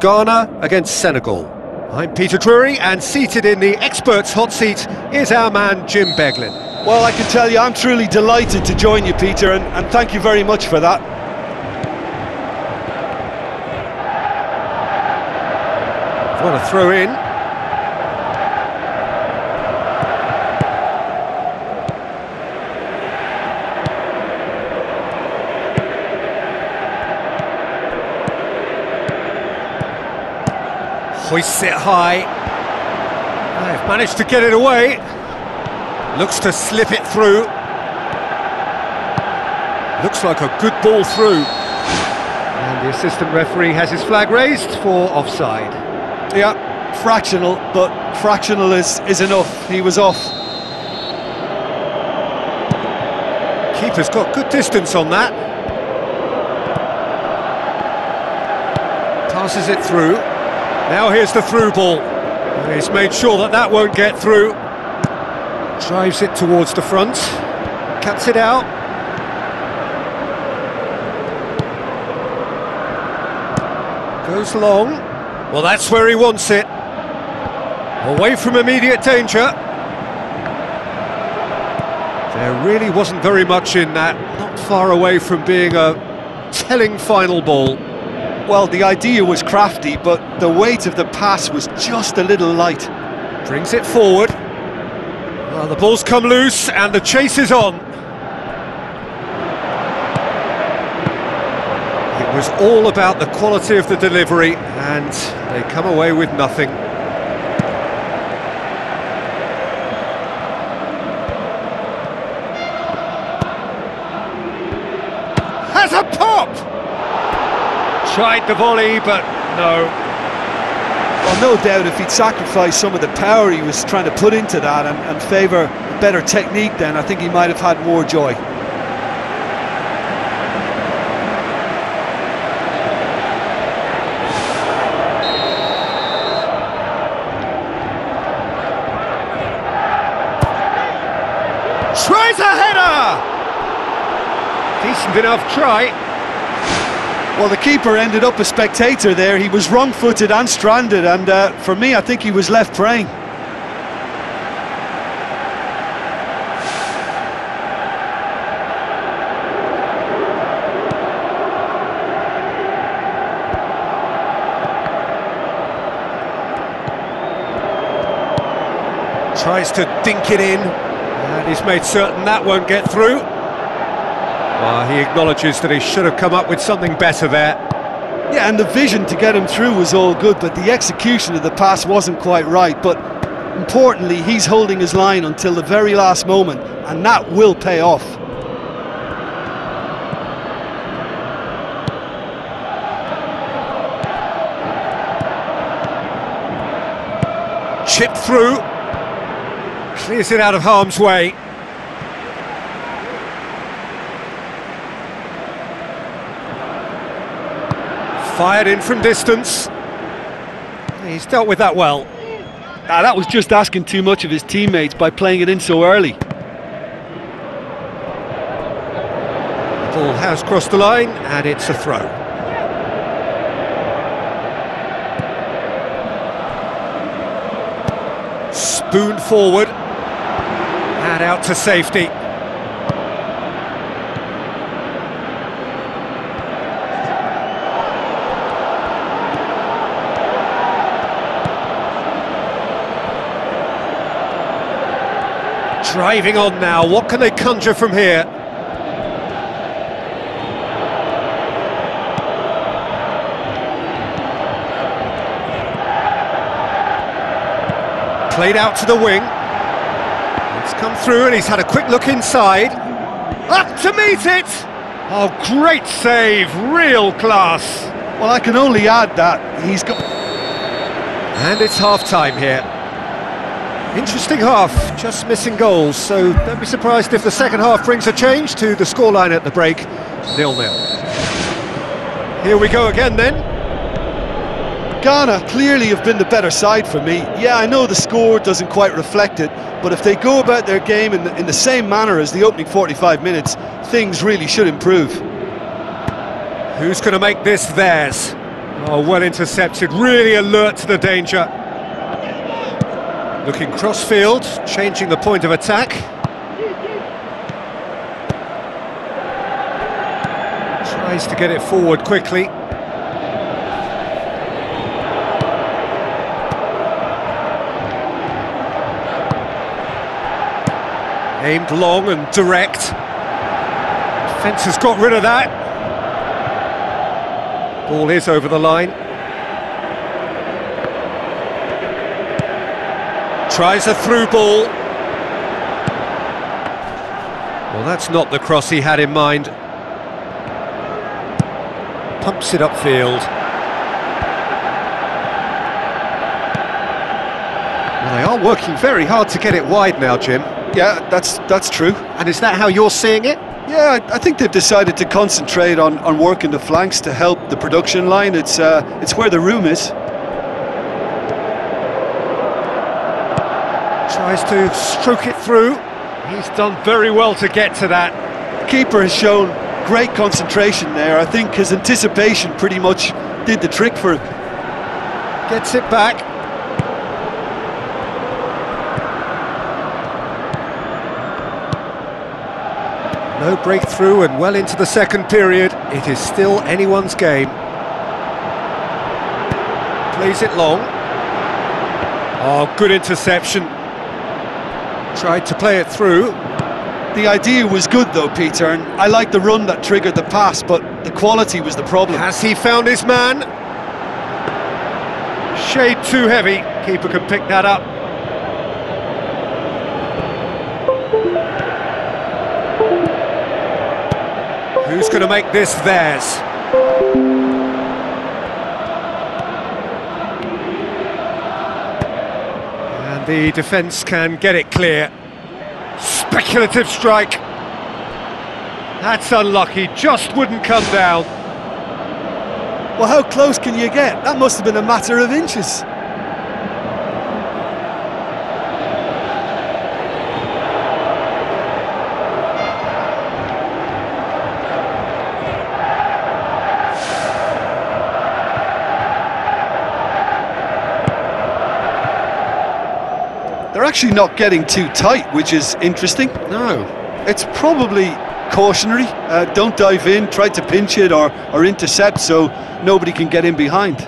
Ghana against Senegal. I'm Peter Drury, and seated in the experts' hot seat is our man Jim Beglin. Well, I can tell you, I'm truly delighted to join you, Peter, and, and thank you very much for that. What a throw in. Hoists it high. Ah, they've managed to get it away. Looks to slip it through. Looks like a good ball through. And the assistant referee has his flag raised for offside. Yeah, fractional, but fractional is, is enough. He was off. Keeper's got good distance on that. Passes it through. Now here's the through ball. He's made sure that that won't get through. Drives it towards the front. Cuts it out. Goes long. Well, that's where he wants it. Away from immediate danger. There really wasn't very much in that. Not far away from being a telling final ball. Well, the idea was crafty, but the weight of the pass was just a little light. Brings it forward. Well, the ball's come loose and the chase is on. It was all about the quality of the delivery and they come away with nothing. Has a pop! Tried the volley, but no. Well, no doubt if he'd sacrificed some of the power he was trying to put into that and, and favour better technique then, I think he might have had more joy. Tries a header! Decent enough try. Well, the keeper ended up a spectator there. He was wrong-footed and stranded, and uh, for me, I think he was left praying. Tries to dink it in, and he's made certain that won't get through. Well, he acknowledges that he should have come up with something better there. Yeah, and the vision to get him through was all good, but the execution of the pass wasn't quite right. But importantly, he's holding his line until the very last moment, and that will pay off. Chip through, clears it out of harm's way. Fired in from distance. He's dealt with that well. Ah, that was just asking too much of his teammates by playing it in so early. The ball has crossed the line and it's a throw. Spoon forward and out to safety. Driving on now, what can they conjure from here? Played out to the wing. It's come through and he's had a quick look inside. Up to meet it! Oh, great save, real class. Well, I can only add that he's got... And it's half-time here. Interesting half, just missing goals, so don't be surprised if the second half brings a change to the scoreline at the break, nil-nil. Here we go again then. Ghana clearly have been the better side for me. Yeah, I know the score doesn't quite reflect it, but if they go about their game in the, in the same manner as the opening 45 minutes, things really should improve. Who's going to make this theirs? Oh, well intercepted, really alert to the danger. Looking cross-field, changing the point of attack. Tries to get it forward quickly. Aimed long and direct. Defence has got rid of that. Ball is over the line. Tries a through ball. Well, that's not the cross he had in mind. Pumps it upfield. Well, they are working very hard to get it wide now, Jim. Yeah, that's that's true. And is that how you're seeing it? Yeah, I, think they've decided to concentrate on, on working the flanks to help the production line. It's uh, it's where the room is. Tries to stroke it through. He's done very well to get to that. Keeper has shown great concentration there. I think his anticipation pretty much did the trick for him. Gets it back. No breakthrough and well into the second period. It is still anyone's game. Plays it long. Oh, good interception. Tried to play it through. The idea was good though, Peter, and I like the run that triggered the pass, but the quality was the problem. Has he found his man? Shade too heavy. Keeper can pick that up. Who's going to make this theirs? The defence can get it clear. Speculative strike. That's unlucky, just wouldn't come down. Well, how close can you get? That must have been a matter of inches. Actually not getting too tight, which is interesting. No. It's probably cautionary. Uh, don't dive in, try to pinch it or, or intercept so nobody can get in behind.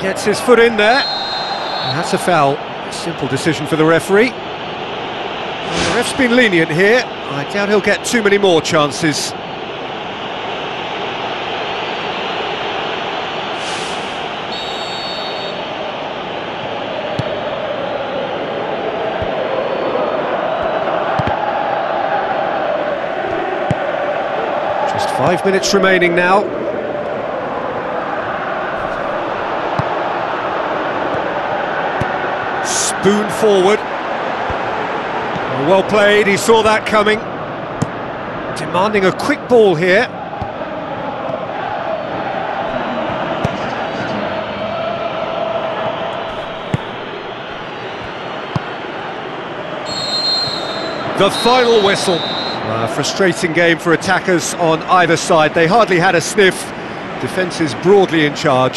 Gets his foot in there. And that's a foul. Simple decision for the referee. Well, the ref's been lenient here. I doubt he'll get too many more chances. Just five minutes remaining now. Spoon forward. Well played, he saw that coming. Demanding a quick ball here. The final whistle. A frustrating game for attackers on either side. They hardly had a sniff. Defence is broadly in charge.